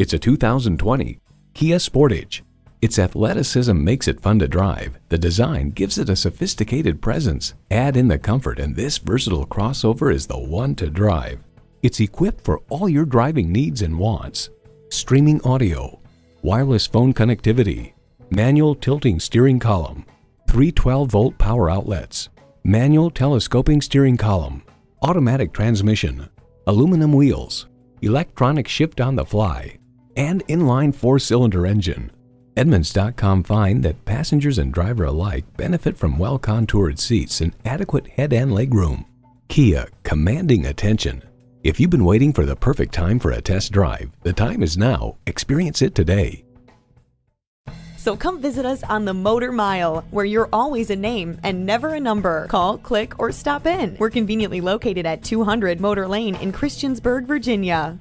It's a 2020 Kia Sportage. Its athleticism makes it fun to drive. The design gives it a sophisticated presence. Add in the comfort and this versatile crossover is the one to drive. It's equipped for all your driving needs and wants. Streaming audio, wireless phone connectivity, manual tilting steering column, three 12-volt power outlets, manual telescoping steering column, automatic transmission, aluminum wheels, electronic shift on the fly, and inline four-cylinder engine. Edmunds.com find that passengers and driver alike benefit from well-contoured seats and adequate head and leg room. Kia, commanding attention. If you've been waiting for the perfect time for a test drive, the time is now. Experience it today. So come visit us on the Motor Mile, where you're always a name and never a number. Call, click, or stop in. We're conveniently located at 200 Motor Lane in Christiansburg, Virginia.